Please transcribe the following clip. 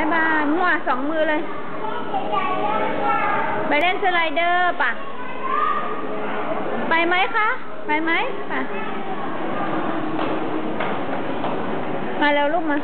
อ่วสองมือเลย ไปเล่นสไลเดอร์ป่ะ ไปไหมคะ ไปไหมป่ะ มาแล้วลูกมา